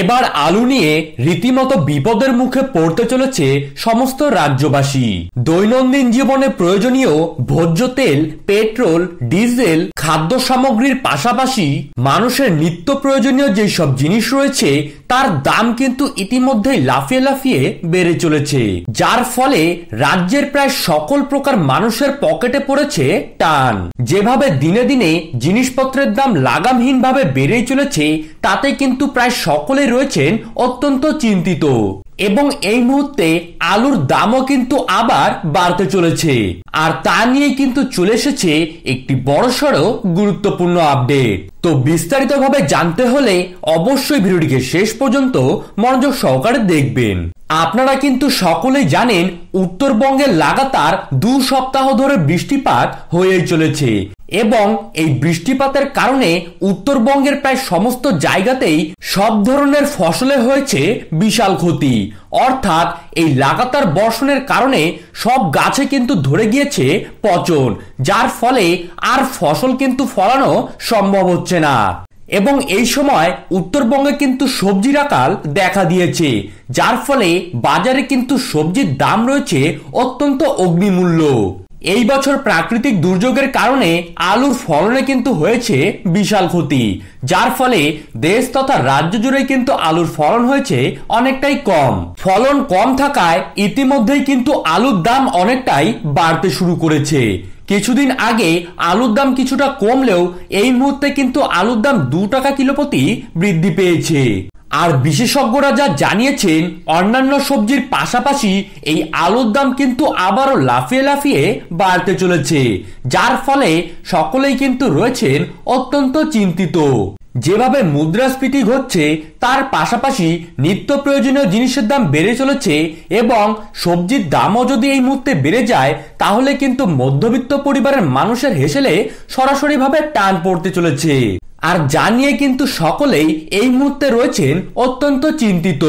এবার আলু নিয়ে রীতিমতো বিপদের মুখে পড়তে চলেছে সমস্ত রাজ্যবাসী। দৈনন্দিন জীবনে প্রয়োজনীয় ভোজ্য তেল, পেট্রোল, ডিজেল, খাদ্য সামগ্রীর পাশাপাশি মানুষের নিত্য প্রয়োজনীয় যেসব জিনিস রয়েছে, তার দাম কিন্তু ইতিমধ্যেই লাফিয়ে লাফিয়ে বেড়ে চলেছে। যার ফলে রাজ্যের প্রায় সকল প্রকার মানুষের পকেটে পড়েছে টান। যেভাবে দিনে দিনে জিনিসপত্রের দাম লাগামহীনভাবে বেড়েই চলেছে, তাতে কিন্তু প্রায় সকলেই রয়েছেন অত্যন্ত চিন্তিত। এবং এই মুহূর্তে আলুর দামও কিন্তু আবার বাড়তে চলেছে। আর তা নিয়ে কিন্তু চলে এসেছে একটি বড়সড় গুরুত্বপূর্ণ আপডেট তো বিস্তারিতভাবে জানতে হলে অবশ্যই ভিডিওটিকে শেষ পর্যন্ত মনোযোগ সহকারে দেখবেন। আপনারা কিন্তু সকলেই জানেন, উত্তরবঙ্গে লাগাতার দু সপ্তাহ ধরে বৃষ্টিপাত হয়ে চলেছে এবং এই বৃষ্টিপাতের কারণে উত্তরবঙ্গের প্রায় সমস্ত জায়গাতেই সব ধরনের ফসলে হয়েছে বিশাল ক্ষতি। অর্থাৎ এই লাগাতার বর্ষণের কারণে সব গাছে কিন্তু ধরে গিয়েছে পচন, যার ফলে আর ফসল কিন্তু ফলানো সম্ভব হচ্ছে না। এবং এই সময় উত্তরবঙ্গে কিন্তু সবজির আকাল দেখা দিয়েছে, যার ফলে বাজারে কিন্তু সবজির দাম রয়েছে অত্যন্ত অগ্নিমূল্য। এই বছর প্রাকৃতিক দুর্যোগের কারণে আলুর ফলনে কিন্তু হয়েছে বিশাল ক্ষতি, যার ফলে দেশ তথা রাজ্য জুড়ে কিন্তু আলুর ফলন হয়েছে অনেকটাই কম। ফলন কম থাকায় ইতিমধ্যেই কিন্তু আলুর দাম অনেকটাই বাড়তে শুরু করেছে। কিছুদিন আগে আলুর দাম কিছুটা কমলেও এই মুহূর্তে কিন্তু আলুর দাম দু টাকা কিলো প্রতি বৃদ্ধি পেয়েছে। আর বিশেষজ্ঞরা যা জানিয়েছেন, অন্যান্য সবজির পাশাপাশি এই আলুর দাম কিন্তু আবারও লাফিয়ে লাফিয়ে বাড়তে চলেছে, যার ফলে সকলেই কিন্তু রয়েছেন অত্যন্ত চিন্তিত। যেভাবে মুদ্রাস্ফীতি ঘটছে, তার পাশাপাশি নিত্য প্রয়োজনীয় জিনিসের দাম বেড়ে চলেছে এবং সবজির দামও যদি এই মুহূর্তে বেড়ে যায়, তাহলে কিন্তু মধ্যবিত্ত পরিবারের মানুষের হেসেলে সরাসরিভাবে টান পড়তে চলেছে। আর জানিয়ে কিন্তু সকলেই এই মুহূর্তে রয়েছেন অত্যন্ত চিন্তিত।